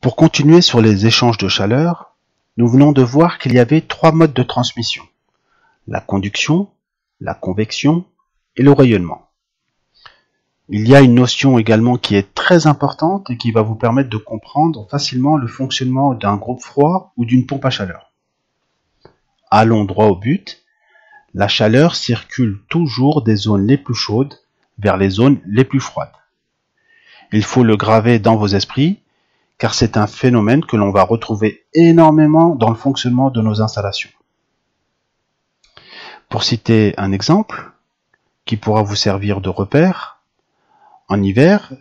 Pour continuer sur les échanges de chaleur, nous venons de voir qu'il y avait trois modes de transmission. La conduction, la convection et le rayonnement. Il y a une notion également qui est très importante et qui va vous permettre de comprendre facilement le fonctionnement d'un groupe froid ou d'une pompe à chaleur. Allons droit au but. La chaleur circule toujours des zones les plus chaudes vers les zones les plus froides. Il faut le graver dans vos esprits car c'est un phénomène que l'on va retrouver énormément dans le fonctionnement de nos installations. Pour citer un exemple qui pourra vous servir de repère, en hiver,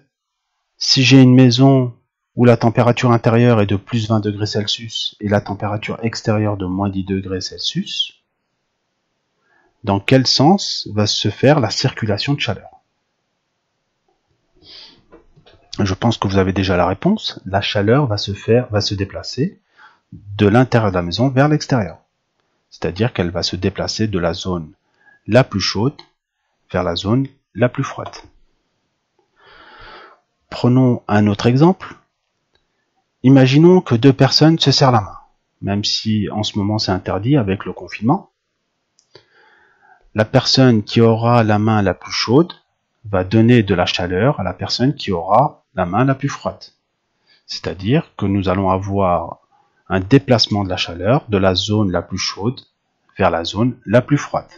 si j'ai une maison où la température intérieure est de plus 20 degrés Celsius et la température extérieure de moins 10 degrés Celsius, dans quel sens va se faire la circulation de chaleur? Je pense que vous avez déjà la réponse. La chaleur va se faire, va se déplacer de l'intérieur de la maison vers l'extérieur. C'est-à-dire qu'elle va se déplacer de la zone la plus chaude vers la zone la plus froide. Prenons un autre exemple. Imaginons que deux personnes se serrent la main, même si en ce moment c'est interdit avec le confinement. La personne qui aura la main la plus chaude va donner de la chaleur à la personne qui aura la main la plus froide. C'est-à-dire que nous allons avoir un déplacement de la chaleur de la zone la plus chaude vers la zone la plus froide.